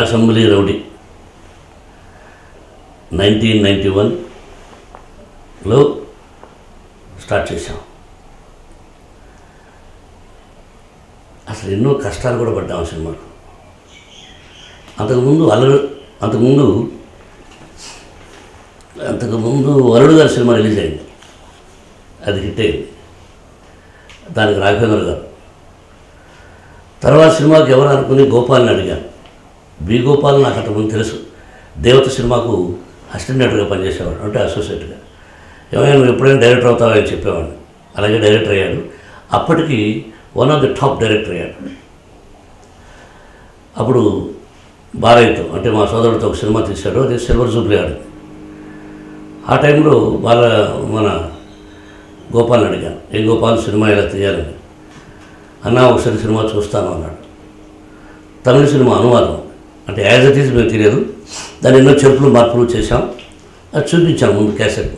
Assembly rowdy. Nineteen ninety వన్లో start చేశాం. అసలు ఎన్నో కష్టాలు కూడా పడ్డాం ఆ సినిమాకు. అంతకుముందు అల్లుడు అంతకుముందు అంతకుముందు వరుడు గారి సినిమా రిలీజ్ అయింది. అది హిట్ అయింది. దానికి రాఘవేంద్ర గారు. తర్వాత సినిమాకి ఎవరు అనుకుని గోపాల్ని అడిగాను. బీగోపాల్ నాకు అంతకుముందు తెలుసు. దేవత సినిమాకు అసిస్టెంట్ డైరెక్టర్గా పనిచేసేవాడు అంటే అసోసియేట్గా. ఏమైనా నువ్వు ఎప్పుడైనా డైరెక్టర్ అవుతావా అని చెప్పేవాడిని. అలాగే డైరెక్టర్ అయ్యాడు. అప్పటికి one of the top director అయ్యాడు. అప్పుడు బాలయ్యతో అంటే మా సోదరుడితో ఒక సినిమా తీశాడు అది సిల్వర్ జూబ్లీ ఆడింది. ఆ టైంలో బాల మన గోపాల్ని అడిగాను ఏ గోపాల్ సినిమా ఇలా తీయాలని? అన్న ఒకసారి సినిమా చూస్తాను అన్నాడు. తమిళ సినిమా అనువాదం. అంటే యాజ్ ఇట్ ఈజ్ మేము తెలియదు. దాని ఎన్నో చెరుపులు మార్పులు చేశాం. అది చూపించాను ముందు క్యాసెట్.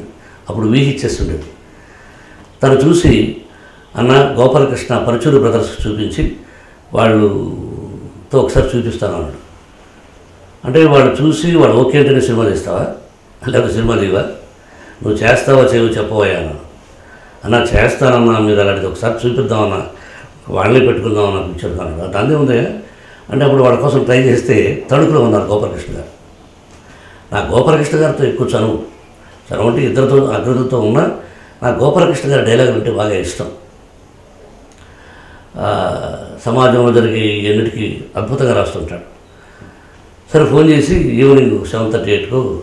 అప్పుడు వీహిచ్చేస్తుండేది తను చూసి అన్న గోపాలకృష్ణ పరచూరు బ్రదర్స్ చూపించి వాళ్ళుతో ఒకసారి చూపిస్తాను అన్నాడు. అంటే వాళ్ళు చూసి వాళ్ళు ఓకే అంటేనే సినిమా తీస్తావా? లేకపోతే సినిమా తీవా నువ్వు చేస్తావా చేయవు చెప్పవయ్యా అన్న అన్న చేస్తానన్నా మీరు అలాంటిది ఒకసారి చూపిద్దామన్నా వాళ్ళని పెట్టుకుందామన్నా పిక్చర్ అన్నాడు దాన్ని ఉంది అంటే అప్పుడు వాళ్ళ కోసం ట్రై చేస్తే తణుకులో ఉన్నారు గోపాలకృష్ణ గారు. నా గోపాలకృష్ణ గారితో ఎక్కువ చనువు. చనువు అంటే ఇద్దరితో అగ్రతతో ఉన్నా నాకు గోపాలకృష్ణ గారి డైలాగులు అంటే బాగా ఇష్టం. సమాజంలో జరిగే ఎన్నిటికీ అద్భుతంగా రాస్తుంటాడు. సరే ఫోన్ చేసి ఈవినింగ్ సెవెన్ థర్టీ ఎయిట్కు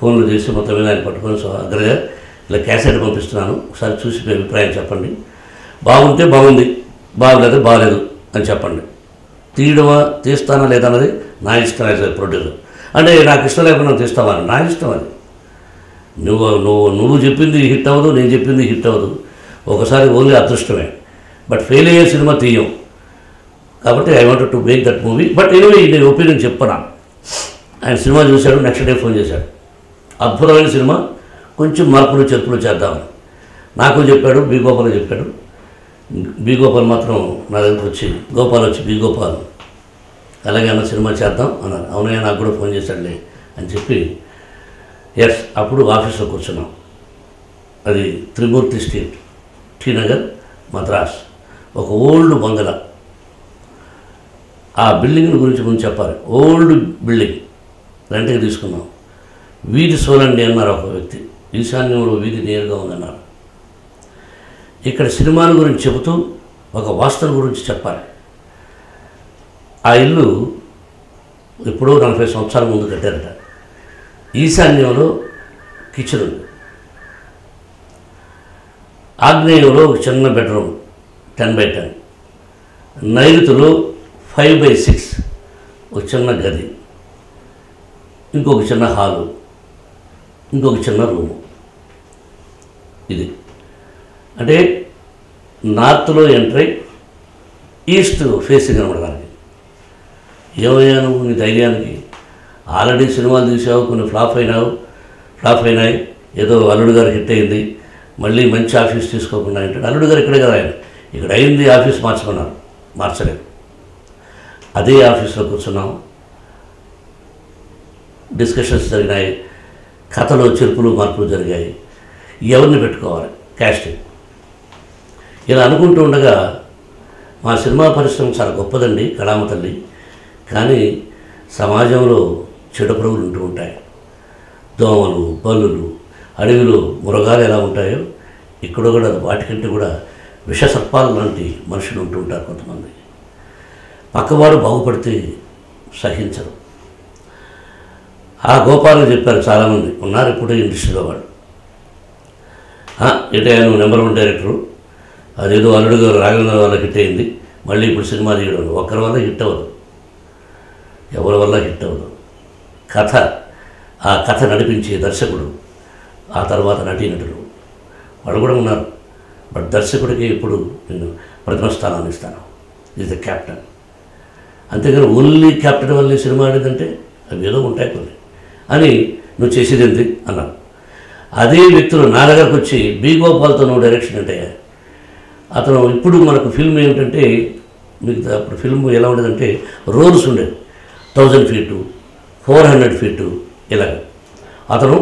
ఫోన్లు చేసి మొత్తం మీద ఆయన పట్టుకొని సో అగ్రగా ఇలా క్యాసెట్ పంపిస్తున్నాను. ఒకసారి చూసి మీ అభిప్రాయం చెప్పండి. బాగుంటే బాగుంది బాగలేదు బాగలేదు అని చెప్పండి. తీయడమా తీస్తానా లేదన్నది నా ఇష్టం యాజ్ ప్రొడ్యూసర్. అంటే నాకు ఇష్టం లేకుండా తీస్తావా? అని. నా ఇష్టం అని నువ్వు నువ్వు నువ్వు చెప్పింది హిట్ అవ్వదు నేను చెప్పింది హిట్ అవ్వదు. ఒకసారి ఓన్లీ అదృష్టమే. బట్ ఫెయిల్ అయ్యే సినిమా తీయం. కాబట్టి I want to make that movie. But anyway నేను ఒపీనియన్ చెప్పనా? ఆయన సినిమా చూశాడు నెక్స్ట్ డే ఫోన్ చేశాడు. అద్భుతమైన సినిమా. కొంచెం మార్పులు చెరుపులు చేద్దామని నాకు చెప్పాడు బి గోపాల్ చెప్పాడు. బి గోపాల్ మాత్రం నా దగ్గరకు వచ్చి గోపాల్ వచ్చి బి గోపాల్. అలాగైనా సినిమా చేద్దాం అన్నారు. అవునయ్య నాకు కూడా ఫోన్ చేశాడులే అని చెప్పి ఎస్ అప్పుడు ఆఫీస్లో కూర్చున్నాం. అది త్రిమూర్తి స్ట్రీట్ టీ నగర్ మద్రాస్. ఒక ఓల్డ్ బంగళా ఆ బిల్డింగ్ గురించి ముందు చెప్పాలి. Old building. రెంట్కి తీసుకున్నాం. వీధి సోలండి అన్నారు ఒక వ్యక్తి. ఈశాన్యంలో వీధి నేరుగా ఉందన్నారు. ఇక్కడ సినిమాల గురించి చెబుతూ ఒక వాస్తవం గురించి చెప్పాలి. ఆ ఇల్లు ఎప్పుడో నలభై సంవత్సరాల ముందు కట్టారట. ఈశాన్యంలో కిచెన్ ఉంది. ఆగ్నేయంలో ఒక చిన్న బెడ్రూమ్ టెన్ బై టెన్. నైరుతిలో ఫైవ్ బై సిక్స్ ఒక చిన్న గది ఇంకొక చిన్న హాలు ఇంకొక చిన్న రూము. ఇది. అంటే నార్త్లో ఎంట్రై ఈస్ట్ ఫేసింగ్ అనమాట ఏమయ్యా నువ్వు నీ ధైర్యానికి? ఆల్రెడీ సినిమాలు తీసావు కొన్ని ఫ్లాప్ అయినావు ఫ్లాప్ అయినాయి. ఏదో అల్లుడు గారు హిట్ అయింది. మళ్ళీ మంచి ఆఫీస్ తీసుకోకుండా అంటే అల్లుడు గారు ఇక్కడే కదా ఆయన. ఇక్కడ అయింది ఆఫీస్ మార్చుకున్నారు. మార్చలేదు. అదే ఆఫీస్లో కూర్చున్నాం. డిస్కషన్స్ జరిగినాయి. కథలో చెరుపులు మార్పులు జరిగాయి. ఎవరిని పెట్టుకోవాలి? క్యాస్టింగ్ ఇలా అనుకుంటూ ఉండగా మా సినిమా పరిశ్రమ చాలా గొప్పదండి కళామ తల్లి కానీ సమాజంలో చెడు పురుగులు ఉంటూ ఉంటాయి. దోమలు బల్లులు అడవిలో మృగాలు ఎలా ఉంటాయో ఇక్కడ కూడా వాటికంటే కూడా విషసర్పాలు లాంటి మనుషులు ఉంటూ ఉంటారు కొంతమంది. పక్కవాడు బాగుపడితే సహించరు. ఆ గోపాలని చెప్పారు చాలామంది ఉన్నారు ఇప్పుడు ఇండస్ట్రీలో వాళ్ళు ఇటే నువ్వు నెంబర్ వన్ డైరెక్టరు. అదేదో అల్లుడు గారు రాఘవేంద్ర వాళ్ళకి హిట్ అయింది. మళ్ళీ ఇప్పుడు సినిమా తీయడం ఒక్కరి వల్ల హిట్ అవ్వదు. ఎవరి వల్ల హిట్ అవ్వదు. కథ ఆ కథ నడిపించే దర్శకుడు ఆ తర్వాత నటీనటులు. వాళ్ళు కూడా ఉన్నారు. బట్ దర్శకుడికి ఇప్పుడు నేను ప్రథమ స్థానాన్ని ఇస్తాను. ఈజ్ ద క్యాప్టెన్ అంతేగాని ఓన్లీ క్యాప్టెన్ వల్లే సినిమా ఆడేదంటే అవి ఏదో ఉంటాయి కొన్ని. అని నువ్వు చేసేది ఏంటి అన్నాను. అదే వ్యక్తులు నా దగ్గరకు వచ్చి బి గోపాల్తో నువ్వు డైరెక్షన్ అంటే అతను ఇప్పుడు మనకు ఫిల్మ్ ఏమిటంటే మీకు అప్పుడు ఫిల్మ్ ఎలా ఉండేదంటే రోల్స్ ఉండేది thousand feet four hundred feet ఇలాగ. అతను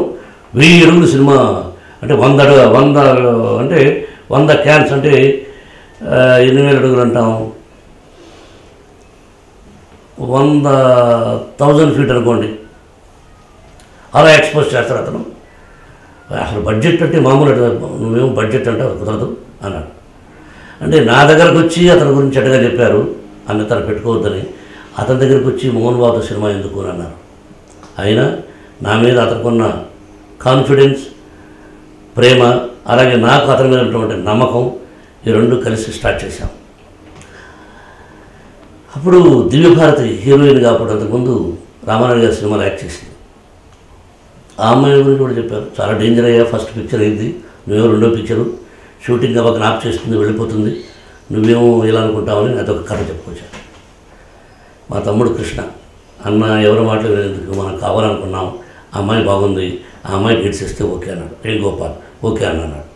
వెయ్యి అడుగులు సినిమా అంటే వంద అడుగు వంద అంటే వంద క్యాన్స్ అంటే ఎన్ని వేల అడుగులు అంటాం. వంద థౌజండ్ ఫీట్ అనుకోండి. అలా ఎక్స్పోజ్ చేస్తారు అతను. అసలు బడ్జెట్ అంటే మామూలు నువ్వేం బడ్జెట్ అంటే కుదరదు అన్నాడు. అంటే నా దగ్గరకు వచ్చి అతని గురించి చెడ్డగా చెప్పారు. అన్న తను పెట్టుకోవద్దని. అతని దగ్గరికి వచ్చి మోహన్ బాబు సినిమా ఎందుకు అని అన్నారు. అయినా నా మీద అతనుకున్న కాన్ఫిడెన్స్ ప్రేమ అలాగే నాకు అతని మీద ఉన్నటువంటి నమ్మకం ఈ రెండు కలిసి స్టార్ట్ చేశాం. అప్పుడు దివ్యభారతి హీరోయిన్ కాబట్టి అంతకుముందు రామారావు గారి సినిమాలు యాక్ట్ చేసింది. ఆ అమ్మాయి గురించి కూడా చెప్పారు. చాలా డేంజర్ అయ్యా ఫస్ట్ పిక్చర్ అయింది నువ్వేమో రెండో పిక్చరు షూటింగ్ అవ్వక నాప్ చేస్తుంది వెళ్ళిపోతుంది నువ్వేమో ఇలా అనుకుంటావని అదొక కథ చెప్పుకొచ్చాను మా తమ్ముడు కృష్ణ. అన్న ఎవరి మాటలు వినేందుకు మనం కావాలనుకున్నాం ఆ అమ్మాయి బాగుంది ఆ అమ్మాయి డేట్స్ ఇస్తే ఓకే అన్నాడు. వేణుగోపాల్ ఓకే అన్నాడు.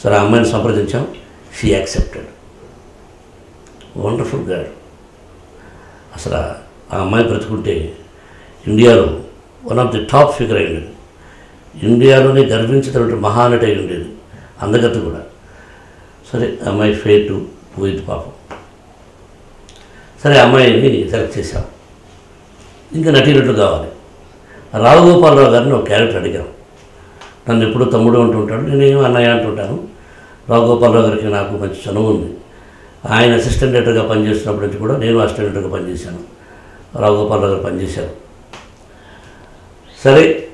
సరే ఆ అమ్మాయిని సంప్రదించాం. షీ యాక్సెప్టెడ్ వండర్ఫుల్ గైడ్ అసలు ఆ అమ్మాయి బ్రతుకుంటే ఇండియాలో one of the top figure అయి ఉండేది. ఇండియాలోనే గర్వించినటువంటి మహానటి అయి ఉండేది. అందగత్తు కూడా. సరే ఆ అమ్మాయి ఫేటు పోయింది పాపం. సరే అమ్మాయిని సెలెక్ట్ చేశాం. ఇంకా నటీనటులు కావాలి. రావుగోపాలరావు గారిని ఒక క్యారెక్టర్ అడిగాను నన్ను ఎప్పుడూ తమ్ముడు అంటుంటాడు నేనేం అన్నయ్య అంటుంటాను రావుగోపాలరావు గారికి నాకు మంచి చనువు ఉంది. ఆయన అసిస్టెంట్ డైరెక్టర్గా పనిచేస్తున్నప్పటి నుంచి కూడా నేను అసిస్టెంట్ డైరెక్టర్గా పనిచేశాను. రావుగోపాలరావు గారు పనిచేశారు. సరే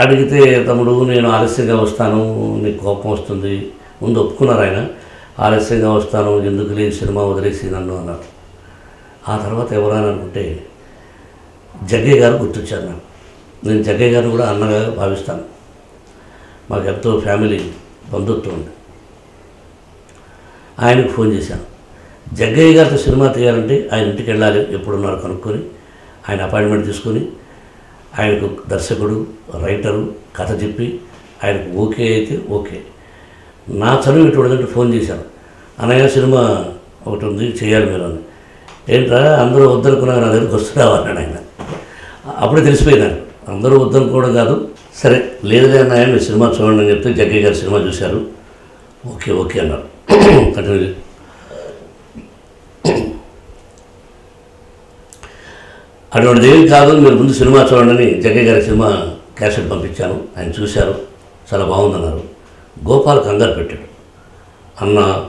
అడిగితే తమ్ముడు నేను ఆలస్యంగా వస్తాను నీకు కోపం వస్తుంది. ముందు ఒప్పుకున్నారు ఆయన. ఆలస్యంగా వస్తాను ఎందుకు లేదు సినిమా వదిలేసి నన్ను అన్నారు. ఆ తర్వాత ఎవరైనా అనుకుంటే జగ్గయ్య గారు గుర్తొచ్చారు నాకు. నేను జగ్గయ్య గారు కూడా అన్నగా భావిస్తాను. మాకు ఎంతో ఫ్యామిలీ బంధుత్వం ఉంది. ఆయనకు ఫోన్ చేశాను. జగ్గయ్య గారితో సినిమా తీయాలంటే ఆయన ఇంటికి వెళ్ళాలి ఎప్పుడున్నారో కనుక్కొని ఆయన అపాయింట్మెంట్ తీసుకొని ఆయనకు దర్శకుడు రైటరు కథ చెప్పి ఆయనకు ఓకే అయితే ఓకే. నా చదువు ఇటువంటిదంటే ఫోన్ చేశాను. అనయ్య సినిమా ఒకటి ఉంది చేయాలి మీరు అని. ఏంట్రా అందరూ వద్దనుకున్నారు నా దగ్గరికి వస్తున్నావా అన్నాడు ఆయన. అప్పుడే తెలిసిపోయినారు. అందరూ వద్దనుకోవడం కాదు. సరే లేదులే అన్నయ్య మీరు సినిమా చూడండి అని చెప్తే జగ్గయ్య గారు సినిమా చూశారు. ఓకే ఓకే అన్నారు. కంటిన్యూ అటువంటిది ఏం కాదు మీరు ముందు సినిమా చూడండి జగ్గయ్య గారి సినిమా క్యాసెట్ పంపించాను. ఆయన చూశారు. చాలా బాగుందన్నారు. గోపాల్ కంగారు పెట్టాడు. అన్న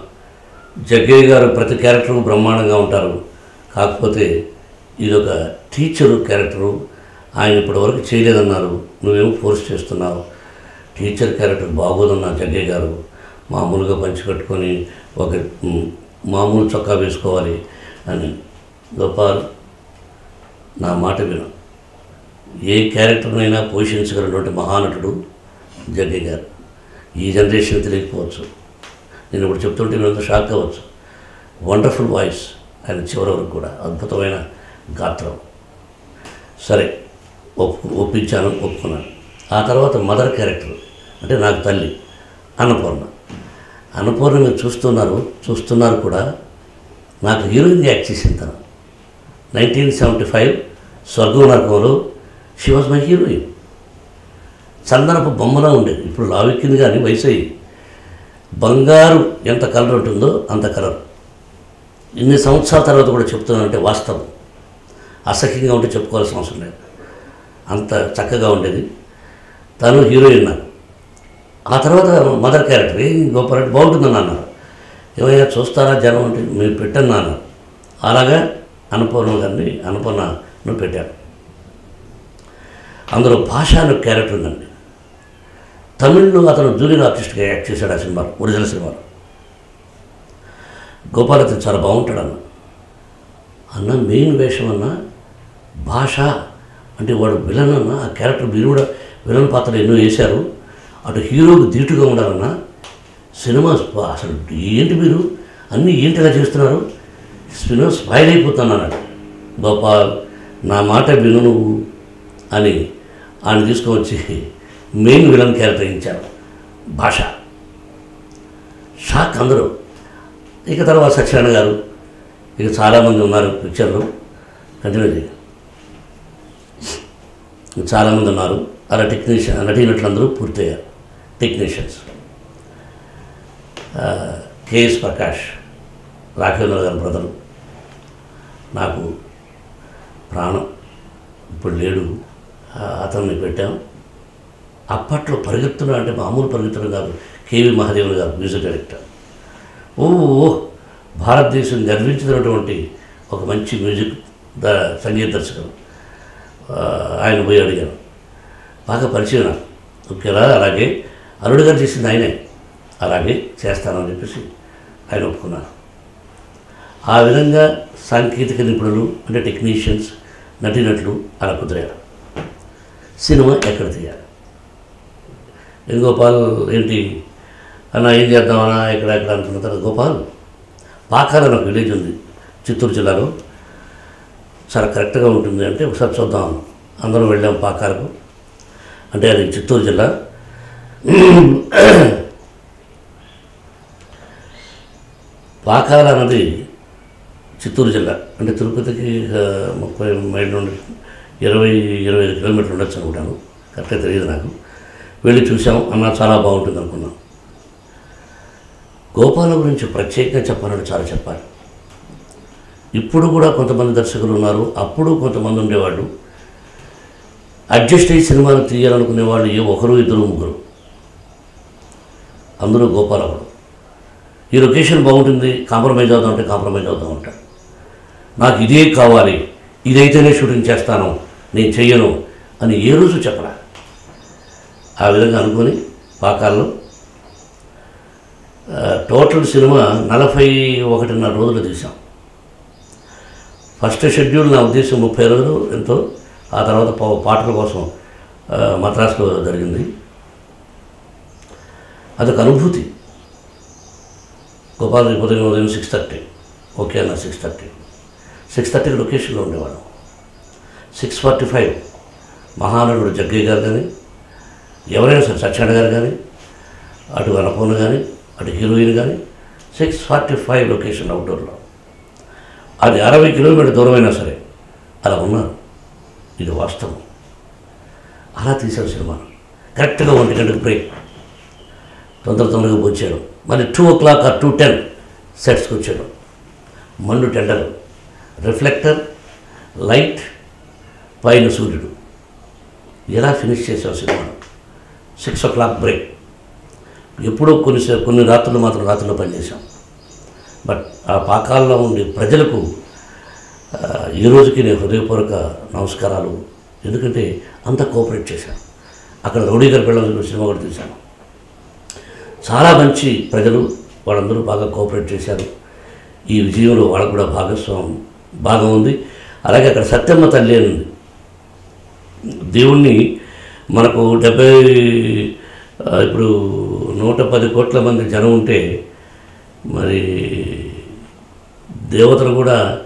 జగ్గయ్య గారు ప్రతి క్యారెక్టరు బ్రహ్మాండంగా ఉంటారు. కాకపోతే ఇదొక టీచరు క్యారెక్టరు. ఆయన ఇప్పటివరకు చేయలేదన్నారు. నువ్వేమో ఫోర్స్ చేస్తున్నావు. టీచర్ క్యారెక్టర్ బాగోదన్నా జగ్గయ్య గారు మామూలుగా పంచి కట్టుకొని ఒక మామూలు చొక్కా వేసుకోవాలి అని గోపాల్ నా మాట విను. ఏ క్యారెక్టర్నైనా పోషించగలిగినటువంటి మహానటుడు జగ్గయ్య గారు. ఈ జనరేషన్ తెలియకపోవచ్చు. నేను ఇప్పుడు చెప్తుంటే మేము షాక్ అవ్వచ్చు. Wonderful voice. ఆయన చివరి వరకు కూడా అద్భుతమైన గాత్రం. సరే ఒప్పు ఒప్పించాను ఒప్పుకున్నాను. ఆ తర్వాత మదర్ క్యారెక్టర్ అంటే నాకు తల్లి అన్నపూర్ణ. అన్నపూర్ణ మీరు చూస్తున్నారు చూస్తున్నారు కూడా నాకు హీరోయిన్ యాక్ట్ చేసింది తను. నైన్టీన్ సెవెంటీ ఫైవ్ స్వర్గం నరకంలో షీ వాజ్ మై హీరోయిన్ చందనపు బొమ్మలా ఉండేది. ఇప్పుడు లావెక్కింది కానీ వయసు అయ్యి బంగారు ఎంత కలర్ ఉంటుందో అంత కలర్. ఇన్ని సంవత్సరాల తర్వాత కూడా చెప్తున్నానంటే వాస్తవం. అసహ్యంగా ఉంటే చెప్పుకోవాల్సిన అవసరం లేదు. అంత చక్కగా ఉండేది. తను హీరోయిన్ నాకు. ఆ తర్వాత మదర్ క్యారెక్టర్ ఏం గొప్ప బాగుంటుందని అన్నారు. ఏమైనా చూస్తారా జనం అంటే మీరు పెట్టాను నాన్న. అలాగా అనుపూర్ణ గారిని అనుపూర్ణను పెట్టాను. అందులో భాష అనే క్యారెక్టర్ ఉందండి. తమిళ్ళో అతను జూనియర్ ఆర్టిస్ట్గా యాక్ట్ చేశాడు ఆ సినిమా ఒరిజినల్ సినిమాలో. గోపాల్ చాలా బాగుంటాడు అన్న అన్న మెయిన్ వేషం అన్న భాష అంటే వాడు విలన్ అన్న ఆ క్యారెక్టర్ మీరు కూడా విలన్ పాత్రలు ఎన్నో వేశారు. అటు హీరోకు ధీటుగా ఉండాలన్న సినిమా అసలు ఏంటి మీరు? అన్నీ ఏంటిగా చేస్తున్నారు? సినిమా స్పాయిల్ అయిపోతాను గోపాల్ నా మాట విను నువ్వు అని ఆయన తీసుకువచ్చి మెయిన్ విలన్ క్యారెక్టర్ ఇచ్చారు. భాష. షాక్ అందరూ. ఇక తర్వాత సత్యనారాయణ గారు ఇక చాలామంది ఉన్నారు పిక్చర్లో కంటిన్యూ చేయి. చాలామంది ఉన్నారు. అలా టెక్నీషియన్ నటీనటులందరూ పూర్తయ్యారు. టెక్నీషియన్స్ కేఎస్ ప్రకాష్ రాఘవేంద్ర గారి బ్రదరు. నాకు ప్రాణం. ఇప్పుడు లేడు. అతన్ని పెట్టాం. అప్పట్లో పరిగెత్తున అంటే మామూలు పరిగెత్తున కాదు. కేవీ మహాదేవన్ గారు మ్యూజిక్ డైరెక్టర్. ఓ ఓ, భారతదేశం గర్వించినటువంటి ఒక మంచి మ్యూజిక్ ద సంగీత దర్శకుడు. ఆయన పోయి అడిగాను. బాగా పరిచయం నాకు. ఓకేరా అలాగే. అరుడు గారు చేసింది ఆయనే. అలాగే చేస్తానని చెప్పేసి ఆయన ఒప్పుకున్నారు. ఆ విధంగా సాంకేతిక నిపుణులు అంటే టెక్నీషియన్స్ నటినట్లు అలా కుదిరారు. సినిమా ఎక్కడ తీయాలి? వేణుగోపాల్ ఏంటి అన్న ఏం చేద్దామన్నా? ఎక్కడ ఎక్కడ అనుకున్న తర్వాత గోపాల్ పాకాలని ఒక విలేజ్ ఉంది చిత్తూరు జిల్లాలో. చాలా కరెక్ట్గా ఉంటుంది అంటే ఒకసారి చూద్దాం. అందరం వెళ్ళాం పాకాలకు అంటే అది చిత్తూరు జిల్లా. పాకాల అన్నది చిత్తూరు జిల్లా. అంటే తిరుపతికి ముప్పై మైళ్ళ నుండి ఇరవై ఇరవై ఐదు కిలోమీటర్లు ఉండొచ్చు అనుకుంటాను. కరెక్ట్గా తెలియదు నాకు. వెళ్ళి చూసాం అన్న చాలా బాగుంటుంది అనుకున్నాం. గోపాల గురించి ప్రత్యేకంగా చెప్పాలంటే చాలా చెప్పాలి. ఇప్పుడు కూడా కొంతమంది దర్శకులు ఉన్నారు. అప్పుడు కొంతమంది ఉండేవాళ్ళు. అడ్జస్ట్ అయ్యి సినిమాలు తీయాలనుకునే వాళ్ళు ఏ ఒకరు ఇద్దరు ముగ్గురు. అందులో గోపాలవుడు ఈ లొకేషన్ బాగుంటుంది. కాంప్రమైజ్ అవుదాం అంటే కాంప్రమైజ్ అవుదాం అంటాడు. నాకు ఇదే కావాలి. ఇదైతేనే షూటింగ్ చేస్తాను. నేను చెయ్యను అని ఏ రోజు చెప్పడా ఆ విధంగా అనుకొని పాకాల్లో టోటల్ సినిమా నలభై ఒకటిన్నర రోజులు తీసాం ఫస్ట్ షెడ్యూల్ నా ఉద్దేశం ముప్పై రోజులు ఎంతో ఆ తర్వాత పా- పాటల కోసం మద్రాసులో జరిగింది. అదొక అనుభూతి. గోపాల్ ఉదయం ఉదయం సిక్స్ థర్టీ ఓకే అన్న సిక్స్ థర్టీ సిక్స్ థర్టీ లొకేషన్లో ఉండేవాడు సిక్స్ ఫార్టీ ఫైవ్ మహానటుడు జగ్గయ్య గారు కానీ ఎవరైనా సరే సత్యనారాయణ గారు కానీ అటు అన్నపూర్ణ కానీ అటు హీరోయిన్ కానీ సిక్స్ ఫార్టీ ఫైవ్ లొకేషన్ అవుట్డోర్లో అది అరవై కిలోమీటర్ దూరమైనా సరే అలా ఉన్నారు ఇది వాస్తవం. అలా తీశారు సినిమా. కరెక్ట్గా ఒంటి గంటకు బ్రేక్ తొందర తొందరగా వచ్చాడు. మళ్ళీ two o'clock or two ten సెట్స్కి వచ్చాడు. మండు టెండర్. రిఫ్లెక్టర్ లైట్ పైన సూర్యుడు. ఎలా ఫినిష్ చేసావు సినిమాను సిక్స్ ఓ క్లాక్ బ్రేక్ ఎప్పుడో కొన్ని కొన్ని రాత్రులు మాత్రం రాత్రుల్లో పనిచేశాం. బట్ ఆ పాకాల్లో ఉండే ప్రజలకు ఈ రోజుకి నేను హృదయపూర్వక నమస్కారాలు. ఎందుకంటే అంత కోఆపరేట్ చేశాను అక్కడ రౌడీ గారి పిల్లలు సినిమా కూడా తీశాను చాలా మంచి ప్రజలు వాళ్ళందరూ బాగా కోఆపరేట్ చేశారు. ఈ విజయంలో వాళ్ళకు కూడా భాగస్వామ్యం భాగం ఉంది. అలాగే అక్కడ సత్యమ్మ తల్లి అని ఉంది. దేవుణ్ణి మనకు డెబ్బై ఇప్పుడు నూట పది కోట్ల మంది జనం ఉంటే మరి దేవతలు కూడా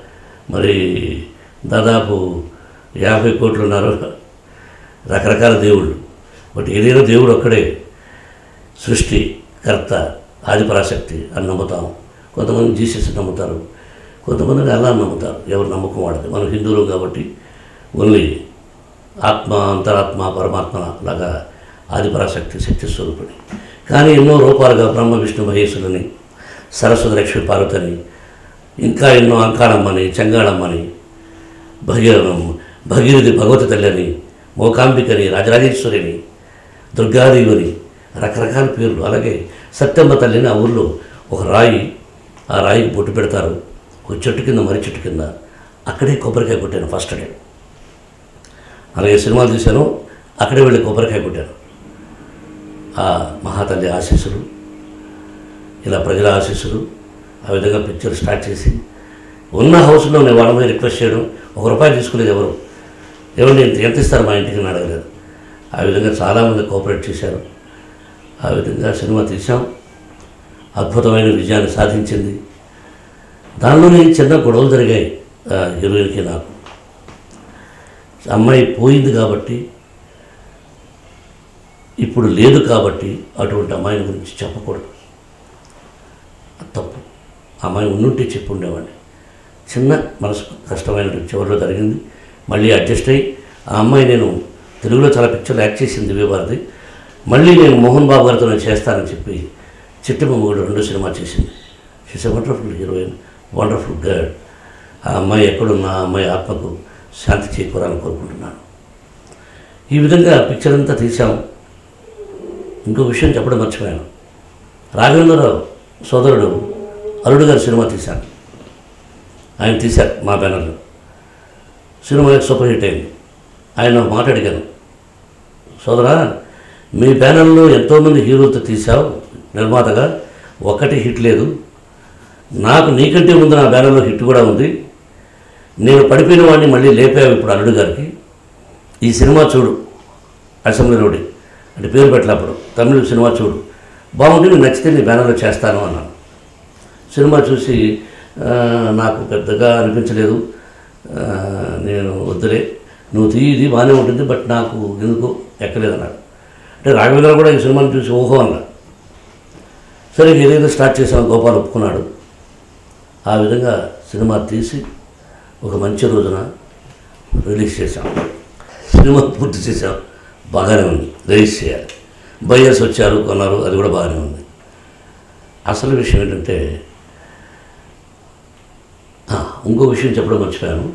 మరి దాదాపు యాభై కోట్లు ఉన్నారు రకరకాల దేవుళ్ళు. బట్ ఏదైనా దేవుడు ఒక్కడే సృష్టి కర్త ఆదిపరాశక్తి అని నమ్ముతాం. కొంతమంది జీసస్ నమ్ముతారు. కొంతమంది అల్లా నమ్ముతారు. ఎవరు నమ్మకం వాడదు మనం హిందువులు కాబట్టి ఓన్లీ ఆత్మ అంతరాత్మ పరమాత్మ లాగా ఆదిపరాశక్తి శక్తి స్వరూపుడి. కానీ ఎన్నో రూపాలుగా బ్రహ్మ విష్ణు మహేశ్వరుని సరస్వతి లక్ష్మి పార్వతిని ఇంకా ఎన్నో అంకాళమ్మని చెంగాళమ్మని భగీ భగీరథి భగవతి తల్లిని మోకాంబికని రాజరాజేశ్వరిని దుర్గాదేవిని రకరకాల పేర్లు. అలాగే సత్యమ్మ తల్లిని ఆ ఊళ్ళో ఒక రాయి ఆ రాయికి బొట్టు పెడతారు. ఒక చెట్టు కింద మర్రి చెట్టు కింద. అక్కడే కొబ్బరికాయ కొట్టాను ఫస్ట్ డే. అలాగే సినిమాలు తీశాను. అక్కడే వెళ్ళి కొబ్బరికాయ కొట్టాను. ఆ మహాతల్లి ఆశీస్సులు ఇలా ప్రజల ఆశీస్సులు ఆ విధంగా పిక్చర్ స్టార్ట్ చేసి ఉన్న హౌస్లో నేను వాళ్ళ మీద రిక్వెస్ట్ చేయడం ఒక రూపాయి తీసుకునేది ఎవరు? ఏమండి ఎంత ఇస్తారు మా ఇంటికి అడగలేదు. ఆ విధంగా చాలామంది కోఆపరేట్ చేశారు. ఆ విధంగా సినిమా తీసాం అద్భుతమైన విజయాన్ని సాధించింది. దానిలోనే చిన్న గొడవలు జరిగాయి హీరోయిన్కి నాకు. అమ్మాయి పోయింది కాబట్టి ఇప్పుడు లేదు కాబట్టి అటువంటి అమ్మాయిని గురించి చెప్పకూడదు. తప్పు. ఆ అమ్మాయి ఉండుంటే చెప్పు ఉండేవాడిని చిన్న మనసు కష్టమైన చివరిలో జరిగింది. మళ్ళీ అడ్జస్ట్ అయ్యి ఆ అమ్మాయి నేను తెలుగులో చాలా పిక్చర్లు యాక్ట్ చేసింది దివ్యభారతి మళ్ళీ నేను మోహన్ బాబు గారితో నేను చేస్తానని చెప్పి చిట్టమ్మ మొగుడు రెండు సినిమా చేసింది. She's a wonderful heroine wonderful girl ఆ అమ్మాయి ఎక్కడున్నా ఆ అమ్మాయి ఆత్మకు శాంతి చేకూరాలని కోరుకుంటున్నాను. ఈ విధంగా పిక్చర్ అంతా తీసాము ఇంకో విషయం చెప్పడం మర్చిపోయాను. రాఘవేంద్రరావు సోదరుడు అరుడు గారి సినిమా తీశాను ఆయన తీశారు మా బ్యానర్లో సినిమా సూపర్ హిట్ అయింది. ఆయన మాట్లాడిగాను మాట అడిగాను సోదరా మీ బ్యానర్లో ఎంతోమంది హీరోలతో తీశావు నిర్మాతగా. ఒక్కటి హిట్ లేదు. నాకు నీకంటే ముందు నా బ్యానర్లో హిట్ కూడా ఉంది. నేను పడిపోయిన వాడిని మళ్ళీ లేపావు ఇప్పుడు అల్లుడు గారికి. ఈ సినిమా చూడు అసెంబ్లీ రోడ్డు అంటే పేరు పెట్టలేప్పుడు తమిళ సినిమా చూడు. బాగుంటే నీకు నచ్చితే నీ బ్యానర్లో చేస్తాను అన్నాను. సినిమా చూసి నాకు పెద్దగా అనిపించలేదు. నేను వద్దులే. నువ్వు తీయి ఇది బాగానే ఉంటుంది బట్ నాకు ఎందుకు ఎక్కలేదు అన్నాడు. అంటే రాఘవేంద్ర కూడా ఈ సినిమాని చూసి ఓహో అన్నాడు సరే ఏదైతే స్టార్ట్ చేసాం గోపాల్ ఒప్పుకున్నాడు. ఆ విధంగా సినిమా తీసి ఒక మంచి రోజున రిలీజ్ చేశాం. సినిమా పూర్తి చేశాం. బాగానే ఉంది. రిలీజ్ చేయాలి. బయ్యర్స్ వచ్చారు కొన్నారు అది కూడా బాగానే ఉంది. అసలు విషయం ఏంటంటే ఇంకో విషయం చెప్పడం మర్చిపోయాను.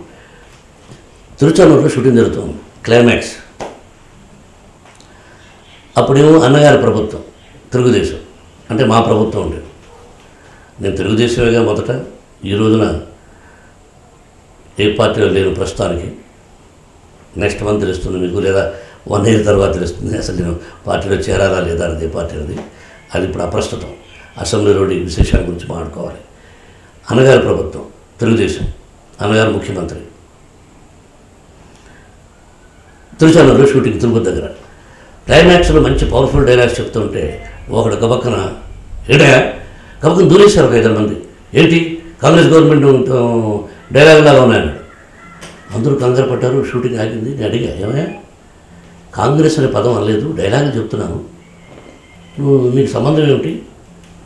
తిరుచానూరులో షూటింగ్ జరుగుతుంది క్లైమాక్స్. అప్పుడేమో అన్నగారి ప్రభుత్వం తెలుగుదేశం అంటే మా ప్రభుత్వం ఉండేది. నేను తెలుగుదేశమేగా మొదట ఈ రోజున ఏ పార్టీలో లేను ప్రస్తుతానికి. నెక్స్ట్ మంత్ తెలుస్తుంది మీకు లేదా వన్ ఇయర్ తర్వాత తెలుస్తుంది అసలు నేను పార్టీలో చేరాలా లేదా అనేది పార్టీ అనేది. అది ఇప్పుడు అప్రస్తుతం. అసెంబ్లీలోని విశేషాల గురించి మాట్లాడుకోవాలి. అన్నగారి ప్రభుత్వం తెలుగుదేశం అన్నగారు ముఖ్యమంత్రి. తిరుచానూరులో షూటింగ్ తిరుపతి దగ్గర. క్లైమాక్స్లో మంచి పవర్ఫుల్ డైలాగ్స్ చెప్తుంటే ఒకడు గబక్కన ఏడా గబక్కన దూరేశారు ఒక ఐదు మంది. ఏంటి? కాంగ్రెస్ గవర్నమెంట్ డైలాగ్ లాగా ఉన్నాయన్నాడు. అందరూ కంగారు పడ్డారు షూటింగ్ ఆగింది? నేను అడిగా ఏమయ్యా? కాంగ్రెస్ అనే పదం అనలేదు డైలాగ్ చెప్తున్నాను. నువ్వు నీకు సంబంధం ఏమిటి?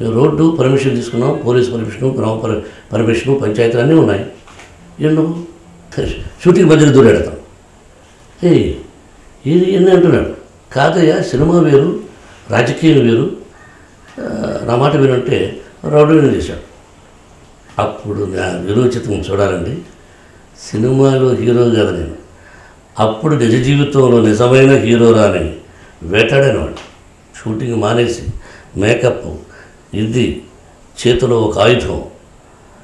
రోడ్డు పర్మిషన్ తీసుకున్నాం పోలీస్ పర్మిషను గ్రామ పర్ పర్మిషను పంచాయతీలు అన్నీ ఉన్నాయి. ఏం షూటింగ్ మధ్యలో దూరేడతాం ఏ ఇది ఎన్ని అంటున్నాడు? కాదయ్యా సినిమా వేరు రాజకీయం వేరు. నా మాట వినంటే రౌడీని చేశాడు. అప్పుడు నా విరోచితం చూడాలండి. సినిమాలో హీరో కదా నేను. అప్పుడు నిజ జీవితంలో నిజమైన హీరో అని వేటాడేవాడు. షూటింగ్ మానేసి మేకప్ ఇది చేతిలో ఒక ఆయుధం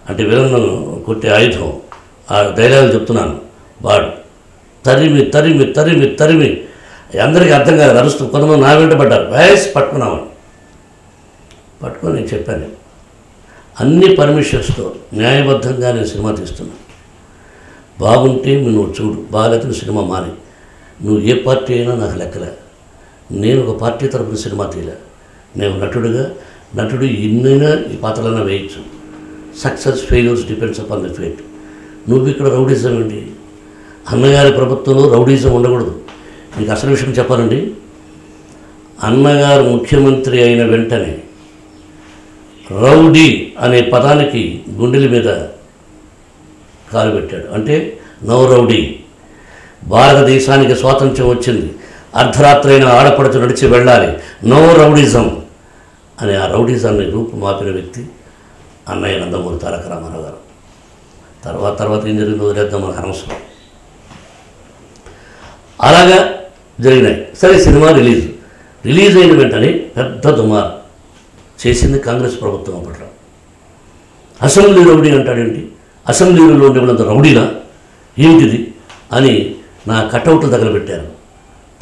అంటే విలన్ను కొట్టే ఆయుధం. ఆ ధైర్యాలు చెప్తున్నాను వాడు. తరిమి తరిమి తరిమి తరిమి. అందరికీ అర్థం కాదు అరుస్తూ కొంతమంది నా వెంట పడ్డారు. వయస్ పట్టుకున్నామని పట్టుకొని నేను చెప్పాను. అన్ని పర్మిషన్స్తో న్యాయబద్ధంగా నేను సినిమా తీస్తున్నాను బాగుంటే నువ్వు చూడు. బాగాలేదని సినిమా మారి. నువ్వు ఏ పార్టీ అయినా నాకు లెక్కలే. నేను ఒక పార్టీ తరపున సినిమా తీయలే. నేను నటుడుగా నటుడు ఎన్నైనా ఈ పాత్రలైనా వేయచ్చు. Success failures depends upon the fate. నువ్వు ఇక్కడ రౌడీజం ఏంటి? అన్నగారి ప్రభుత్వంలో రౌడీజం ఉండకూడదు. నీకు అసలు విషయం చెప్పాలండి? అన్నగారు ముఖ్యమంత్రి అయిన వెంటనే రౌడీ అనే పదానికి గుండెల మీద కాలు పెట్టాడు అంటే నో రౌడీ. భారతదేశానికి స్వాతంత్ర్యం వచ్చింది. అర్ధరాత్రైన ఆడపడుచు నడిచి వెళ్ళాలి. నో రౌడిజం అనే ఆ రౌడిజాన్ని రూపుమాపిన వ్యక్తి అన్నయ్య నందమూరి తారక రామారావు గారు. తర్వాత తర్వాత ఏం జరిగిందో వదిలేద్దాం మనకు అనవసరం. అలాగా జరిగినాయి. సరే సినిమా రిలీజ్. రిలీజ్ అయిన వెంటనే పెద్ద దుమార్. చేసింది కాంగ్రెస్ ప్రభుత్వం అప్పట్లో. అసెంబ్లీ రౌడీ అంటాడేంటి? అసెంబ్లీలో ఉండేవాళ్ళంత రౌడీనా? ఏమిటిది? అని నా కటౌట్లు తగలబెట్టారు.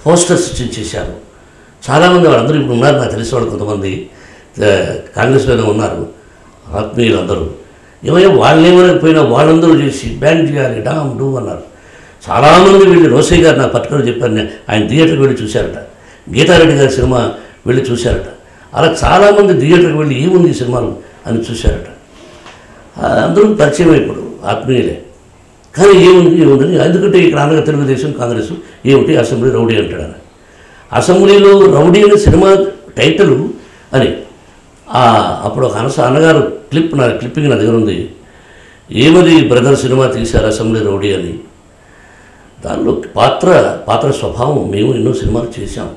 పోస్టర్స్ చేశారు. చాలామంది వాళ్ళందరూ ఇప్పుడు ఉన్నారు నాకు తెలిసిన వాళ్ళు కొంతమంది కాంగ్రెస్లోనే ఉన్నారు ఆత్మీయులు అందరూ ఏమైనా వాళ్ళు ఏమైనా వాళ్ళందరూ చేసి బ్యాన్ చేయాలి డామ్ డూ అన్నారు. చాలామంది వెళ్ళి రోసయ్య గారు నాకు పట్టుకొని చెప్పారు ఆయన థియేటర్కి వెళ్ళి చూశారట. గీతారెడ్డి గారి సినిమా వెళ్ళి చూశారట. అలా చాలామంది థియేటర్కి వెళ్ళి ఏముంది ఈ సినిమాలు అని చూశారట. అందరూ పరిచయం ఇప్పుడు ఆత్మీయులే. కానీ ఏముంది ఏముందని ఎందుకంటే ఇక్కడ ఆంధ్ర తెలుగుదేశం కాంగ్రెస్ ఏమిటి? అసెంబ్లీ రౌడీ అంటాడు ఆయన. అసెంబ్లీలో రౌడీ అనే సినిమా టైటిల్ అని అప్పుడు ఒక అనస అన్నగారు క్లిప్ నా క్లిప్పింగ్ నా దగ్గర ఉంది. ఏమది బ్రదర్ సినిమా తీశారు అసెంబ్లీ రౌడీ అని? దానిలో పాత్ర పాత్ర స్వభావం మేము ఎన్నో సినిమాలు చేశాం.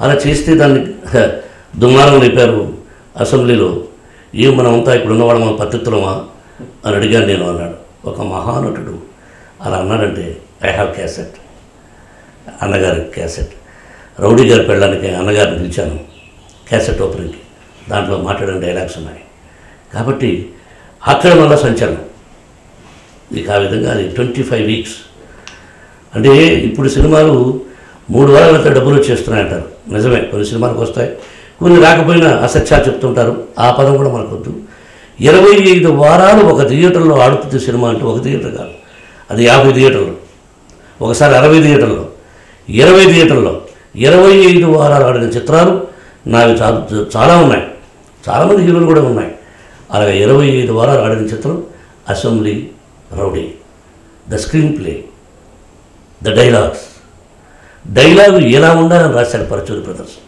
అలా చేస్తే దాన్ని దుమ్మారం లేపారు అసెంబ్లీలో. ఏం మనమంతా ఇప్పుడు ఉన్నవాడు మన పద్ధతులమా అని అడిగాను నేను అన్నాడు. ఒక మహానటుడు. అలా అన్నాడంటే ఐ హ్యావ్ క్యాసెట్ అన్నగారి క్యాసెట్ రౌడీ గారి పెళ్ళడానికి అన్నగారిని పిలిచాను క్యాసెట్ ఓపెనింగ్కి దాంట్లో మాట్లాడిన డైలాగ్స్ ఉన్నాయి. కాబట్టి అక్కడ మళ్ళా సంచలనం. ఇక ఆ విధంగా అది ట్వంటీ ఫైవ్ వీక్స్ అంటే ఇప్పుడు సినిమాలు మూడు వారాలతో డబ్బులు వచ్చేస్తున్నాయంటారు. నిజమే కొన్ని సినిమాలకు వస్తాయి. కొన్ని రాకపోయినా అసత్యాలు చెప్తుంటారు. ఆ పదం కూడా మనకొద్దు. ఇరవై ఐదు వారాలు ఒక థియేటర్లో ఆడుతుంది సినిమా అంటే ఒక థియేటర్ కాదు. అది యాభై థియేటర్లు. ఒకసారి అరవై థియేటర్లో. ఇరవై థియేటర్లో. ఇరవై ఐదు వారాలు ఆడిన చిత్రాలు నావి చాలా చాలా ఉన్నాయి. చాలామంది హీరోలు కూడా ఉన్నాయి. అలాగే ఇరవై ఐదు వారాలు ఆడిన చిత్రం assembly rowdy. The screenplay. The dialogues. Dialogue ఎలా ఉండాలని రాశాడు పరచూరి బ్రదర్స్.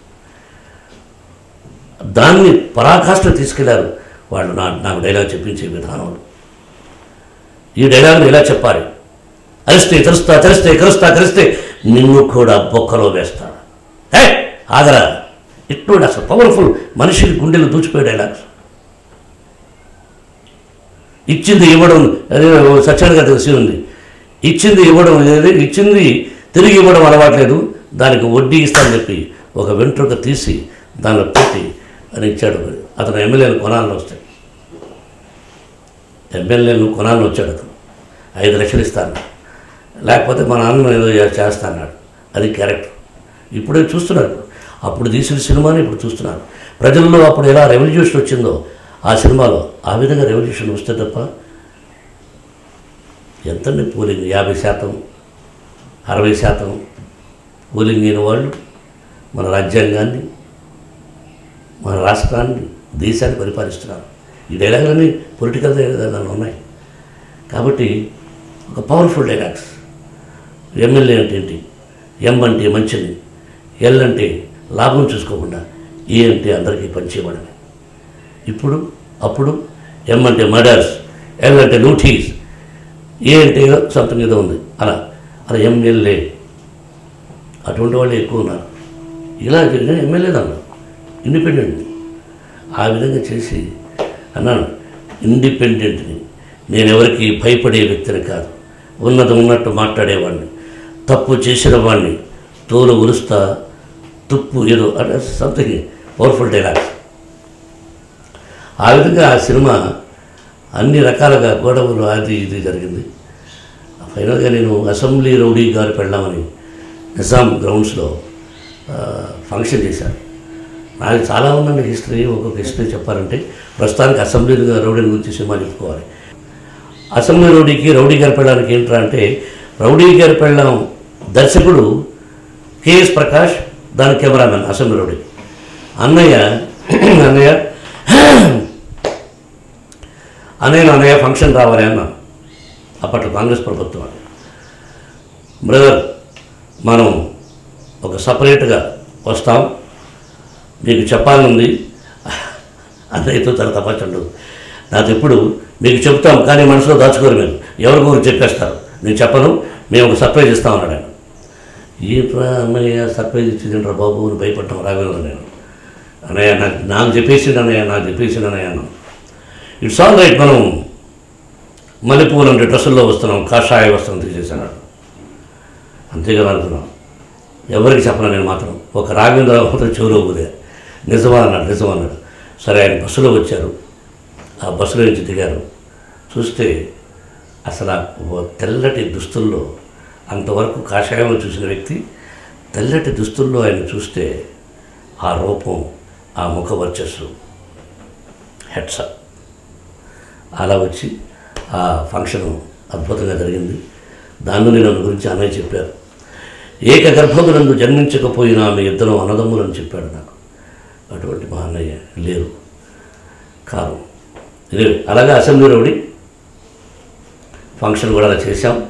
దాన్ని పరాకాష్ఠ తీసుకెళ్ళారు. వాళ్ళు నా నాకు డైలాగ్ చెప్పించే విధానంలో ఈ డైలాగ్ని ఎలా చెప్పాలి? అరిస్తే తెరుస్తా తెరిస్తే కరుస్తా కరిస్తే నిన్ను కూడా బొక్కలో వేస్తా. హే ఆగరా. ఇటువంటి అసలు పవర్ఫుల్ మనిషి గుండెలు దూచిపోయే డైలాగ్స్ ఇచ్చింది ఇవ్వడం అదే సత్యానికి తెలిసి ఉంది. ఇచ్చింది ఇవ్వడం అనేది ఇచ్చింది తిరిగి ఇవ్వడం అలవాట్లేదు దానికి వడ్డీ ఇస్తానని చెప్పి ఒక వెంట్రుక తీసి దానిలో పెట్టి అని ఇచ్చాడు. అతను ఎమ్మెల్యేలు కొనాలని వస్తాయి ఎమ్మెల్యేలు కొనాలని వచ్చాడు అతను. ఐదు లక్షలు ఇస్తాను. లేకపోతే మా నాన్న ఏదో చేస్తాన్నాడు అది క్యారెక్టర్ ఇప్పుడే చూస్తున్నారు. అప్పుడు తీసిన సినిమాని ఇప్పుడు చూస్తున్నారు. ప్రజల్లో అప్పుడు ఎలా రెవల్యూషన్ వచ్చిందో ఆ సినిమాలో ఆ విధంగా రెవల్యూషన్ వస్తే తప్ప ఎంతండి పోలింగ్? యాభై శాతం అరవై శాతం పోలింగ్ అయిన వాళ్ళు మన రాజ్యాంగాన్ని మన రాష్ట్రాన్ని దేశాన్ని పరిపాలిస్తున్నారు. ఈ డైలాగులన్నీ పొలిటికల్ డైలాగులు ఉన్నాయి. కాబట్టి ఒక పవర్ఫుల్ డైలాగ్స్ ఎమ్మెల్యే అంటే ఏంటి? ఎం అంటే మంచిది. ఎల్ అంటే లాభం చూసుకోకుండా ఏ అంటే అందరికీ పనిచేయబడమే ఇప్పుడు అప్పుడు ఎం అంటే మర్డర్స్ ఎల్ అంటే లూటీస్ ఏ అంటే సంథింగ్ ఏదో ఉంది. అలా. అలా ఎమ్మెల్యే. అటువంటి వాళ్ళు ఎక్కువ ఉన్నారు. ఇలా జరిగిన ఎమ్మెల్యే అన్నారు ఇండిపెండెంట్. ఆ విధంగా చేసి అన్నాను ఇండిపెండెంట్ని. నేను ఎవరికి భయపడే వ్యక్తిని కాదు ఉన్నది ఉన్నట్టు మాట్లాడేవాడిని తప్పు చేసిన వాడిని తోలు ఉరుస్తా తుప్పు ఏదో అంటే సంథింగ్ పవర్ఫుల్ డైలాగ్స్ ఆ విధంగా ఆ సినిమా అన్ని రకాలుగా గొడవలు అది ఇది జరిగింది. ఫైనల్గా నేను అసెంబ్లీ రౌడీ గారు పెళ్ళామని నిజాం గ్రౌండ్స్లో ఫంక్షన్ చేశాను. నాకు చాలా ఉందండి హిస్టరీ ఒక్కొక్క హిస్టరీ చెప్పాలంటే. ప్రస్తుతానికి అసెంబ్లీ రౌడీ గురించి సినిమా చెప్పుకోవాలి. అసెంబ్లీ రౌడీకి రౌడీ గారి పెళ్ళానికి ఏంట్రా అంటే రౌడీ గారి పెళ్ళాం దర్శకుడు కేఎస్ ప్రకాష్ దాని కెమెరామెన్ అసెంబ్లీ రౌడీ. అన్నయ్య అన్నయ్య అన్నయ్య అన్నయ్య ఫంక్షన్ రావాలి అన్న. అప్పట్లో కాంగ్రెస్ ప్రభుత్వం అని బ్రదర్ మనం ఒక సపరేట్గా వస్తాం. మీకు చెప్పాలనుంది. అన్నయ్యతో చాలా తప్పచండు నాకు ఎప్పుడు మీకు చెప్తాం కానీ మనసులో దాచుకోరు మీరు. ఎవరి గురించి చెప్పేస్తారు? నేను చెప్పను మేము ఒక సర్ప్రైజ్ ఇస్తాం అన్నాడు ఆయన. ఈ అన్నయ్య సర్ప్రైజ్ ఇచ్చిండ్రా బాబు అని భయపడ్డాం రాఘవేంద్ర నేను. అన్నయ్య నాకు నాకు చెప్పేసిండు అన్నయ్య నాకు చెప్పేసిండు అన్నయ్య అన్నాను ఇట్స్ ఆల్ రైట్ మనం మల్లెపూలు అంటే డ్రెస్సుల్లో వస్తున్నాం కాషాయ వస్త్రం తీసేసాడు అంతేగా అనుకున్నాం. ఎవరికి చెప్పను నేను మాత్రం. ఒక రాఘవేంద్ర మాత్రం చెవులో ఊదే. నిజమా అన్నాడు నిజమా అన్నాడు సరే ఆయన బస్సులో వచ్చారు. ఆ బస్సులో నుంచి దిగారు. చూస్తే అసలు ఆ తెల్లటి దుస్తుల్లో అంతవరకు కాషాయంలో చూసిన వ్యక్తి తెల్లటి దుస్తుల్లో ఆయన చూస్తే ఆ రూపం ఆ ముఖ వర్చస్సు హెడ్స అలా వచ్చి ఆ ఫంక్షన్ అద్భుతంగా జరిగింది. దానిని నన్ను గురించి అన్నయ్య చెప్పారు. ఏక గర్భమునందు జన్మించకపోయినా ఆమె ఇద్దరం అన్నదమ్ములని చెప్పాడు నాకు. అటువంటి మా లేరు. కాదు. ఇదే అలాగే అసెంబ్లీలో రౌడీ ఫంక్షన్ కూడా అలా చేశాం.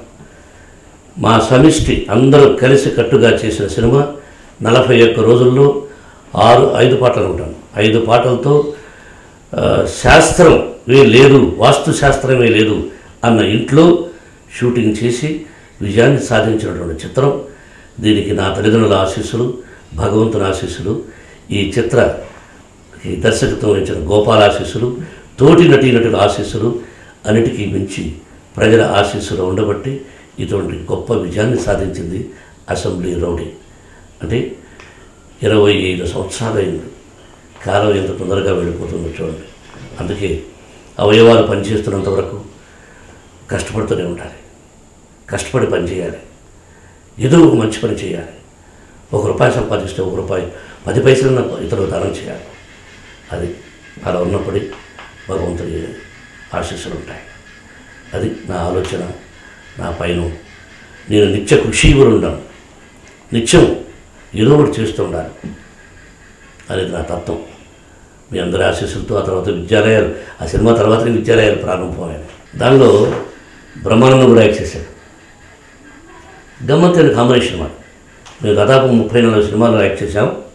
మా సమిష్టి అందరూ కలిసి కట్టుగా చేసిన సినిమా నలభై ఒక్క రోజుల్లో ఆరు ఐదు పాటలు ఉంటాను. ఐదు పాటలతో శాస్త్రం శాస్త్రమే లేదు వాస్తు శాస్త్రమే లేదు అన్న ఇంట్లో షూటింగ్ చేసి విజయాన్ని సాధించినటువంటి చిత్రం. దీనికి నా తల్లిదండ్రుల ఆశీస్సులు భగవంతుని ఆశీస్సులు ఈ చిత్ర ఈ దర్శకత్వం వహించిన గోపాల ఆశీస్సులు తోటి నటీనటుల ఆశీస్సులు అన్నిటికీ మించి ప్రజల ఆశీస్సులు ఉండబట్టి ఇటువంటి గొప్ప విజయాన్ని సాధించింది అసెంబ్లీ రౌడీ. అంటే ఇరవై ఐదు సంవత్సరాలు అయింది కాలం ఎంత తొందరగా వెళ్ళిపోతుందో చూడండి. అందుకే అవయవాలు పనిచేస్తున్నంత వరకు కష్టపడుతూనే ఉండాలి. కష్టపడి పని చేయాలి ఏదో ఒక మంచి పని చేయాలి. ఒక రూపాయి సంపాదిస్తే ఒక రూపాయి పది పైసలన్న ఇతరులు దానం చేయాలి. అది అలా ఉన్నప్పుడు భగవంతుడి ఆశీస్సులు ఉంటాయి. అది నా ఆలోచన నా పైన నేను నిత్య కృషివరు ఉండను నిత్యం ఏదో ఒకటి చేస్తూ ఉండాలి. అనేది నా తత్వం. మీ అందరి ఆశీస్సులతో ఆ తర్వాత విద్యాలయాలు ఆ సినిమా తర్వాతనే విద్యాలయాలు ప్రారంభమయ్యాయి. దానిలో బ్రహ్మానందం కూడా యాక్ట్ చేశాడు. గమ్మత్తైన కాంబినేషన్ మాట మేము దాదాపు ముప్పై నాలుగు సినిమాలు యాక్ట్ చేశాము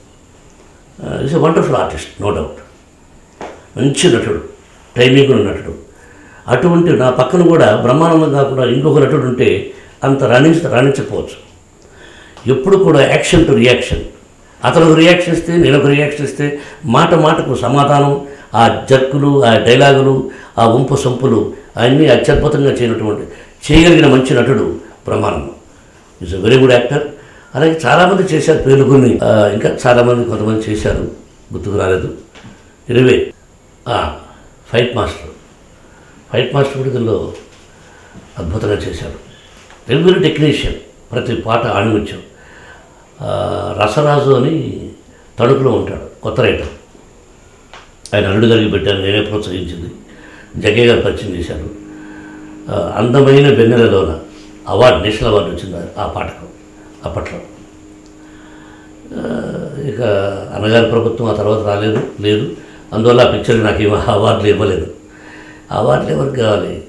is a wonderful artist no doubt మంచి నటుడు టైమింగ్ ఉన్న నటుడు. అటువంటి నా పక్కన కూడా బ్రహ్మానందం కాకుండా ఇంకొక నటుడు ఉంటే అంత రాణించ రాణించకపోవచ్చు. ఎప్పుడు కూడా యాక్షన్ టు రియాక్షన్. అతను ఒక రియాక్షన్ ఇస్తే నేను ఒక రియాక్షన్ ఇస్తే మాట మాటకు సమాధానం ఆ జర్కులు ఆ డైలాగులు ఆ వంపు సొంపులు అన్నీ అత్యద్భుతంగా చేయనటువంటి చేయగలిగిన మంచి నటుడు Brahmanandam. Is a very good actor అలాగే చాలామంది చేశారు పేర్లు కొన్ని. ఇంకా చాలామంది కొంతమంది చేశారు. గుర్తుకు రాలేదు. ఇరవై ఫైట్ మాస్టర్. ఫైట్ మాస్టర్ కూడా దీనిలో అద్భుతంగా చేశాడు రెగ్యులర్ టెక్నీషియన్ ప్రతి పాట ఆణిముత్యం. రసరాజు అని తణుకులో ఉంటాడు కొత్త రైటర్. ఆయన అల్లుడు గారికి పెట్టాను నేనే ప్రోత్సహించింది. జగ్గయ్య గారు పరిచయం చేశారు. అందమైన వెన్నెలలోన అవార్డు నేషనల్ అవార్డు వచ్చింది ఆ- ఆ పాటకు. అప్పట్లో. ఇక అన్నగారి ప్రభుత్వం ఆ తర్వాత రాలేదు లేదు. అందువల్ల ఆ పిక్చర్ నాకు ఇవ్వ అవార్డులు ఇవ్వలేదు. అవార్డులు ఎవరికి కావాలి?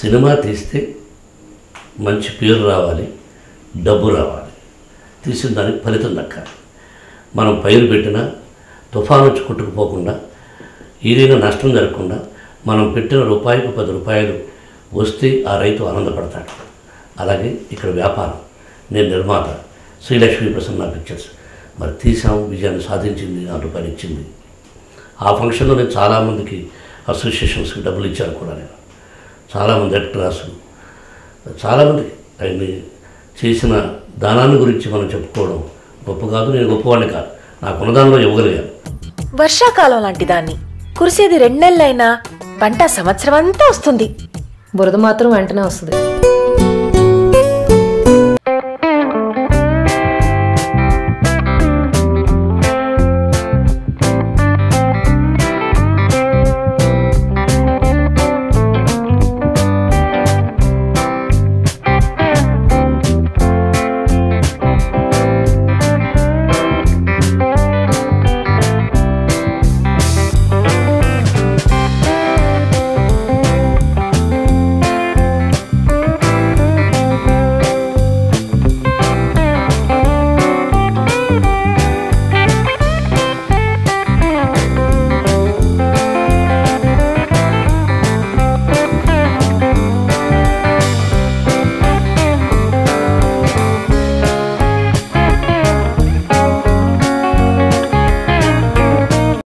సినిమా తీస్తే మంచి పేరు రావాలి డబ్బు రావాలి. తీసిన దానికి ఫలితం దక్కాలి. మనం పైరు పెట్టినా తుఫాను వచ్చి కొట్టుకుపోకుండా ఏదైనా నష్టం జరగకుండా మనం పెట్టిన రూపాయికి పది రూపాయలు వస్తే ఆ రైతు ఆనందపడతాడు. అలాగే ఇక్కడ వ్యాపారం. నేను నిర్మాత. శ్రీలక్ష్మీ ప్రసన్న పిక్చర్స్. మరి తీసాం విజయాన్ని సాధించింది నా రూపాయలు ఇచ్చింది ఆ ఫంక్షన్లో నేను చాలామందికి అసోసియేషన్స్కి డబ్బులు ఇచ్చాను కూడా నేను. చాలామంది రెడ్ క్రాస్ చాలామందికి ఆయన్ని చేసిన దానాన్ని గురించి మనం చెప్పుకోవడం గొప్ప కాదు నేను గొప్పవాడిని కాదు. నాకున్న దానిలో ఇవ్వగలిగాను. వర్షాకాలం లాంటి దాన్ని కురిసేది రెండు నెలలైనా పంట సంవత్సరం అంతా వస్తుంది. బురద మాత్రం వెంటనే వస్తుంది.